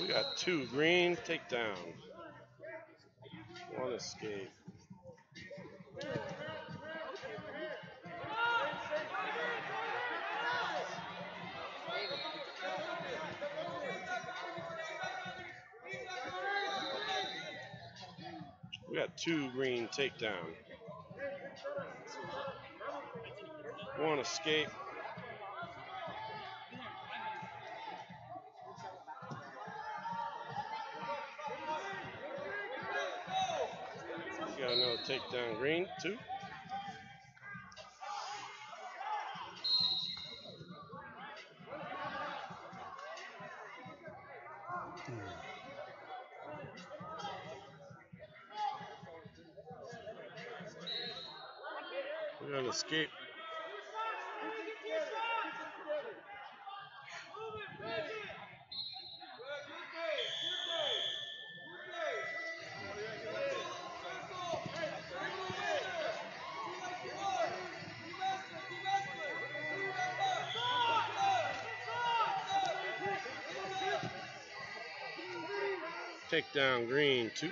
We got two green takedown. One escape. We got two green takedown. One escape. Got another takedown green, two. Hmm. We got an escape. Takedown green, two.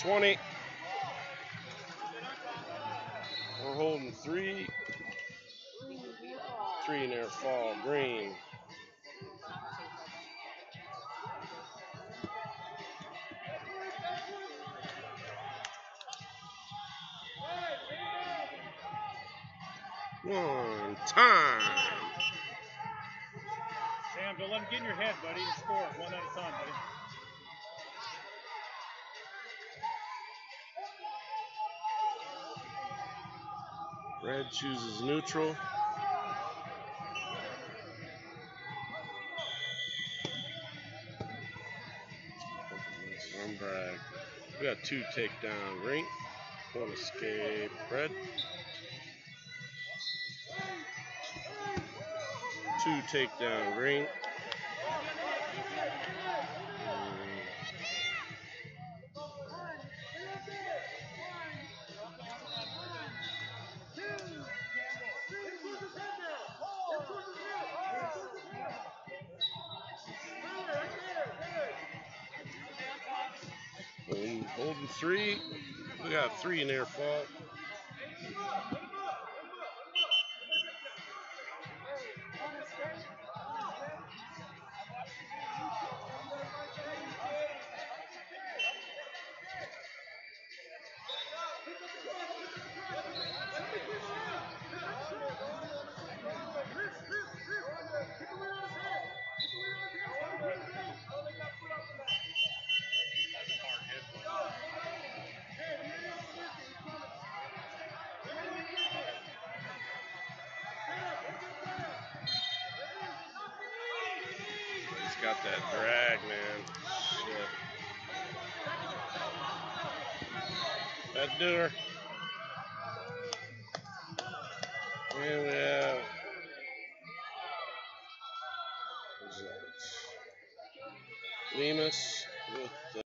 Twenty. We're holding three. Three in there fall green. One time. Sam, don't let him get in your head, buddy. And score one at a time, buddy. Red chooses neutral. One brag. We got two takedown green. One escape red. Two takedown green. Holding, three. We got three in there fall. Got that drag, man. Shit. That do her. And we have results. Lemus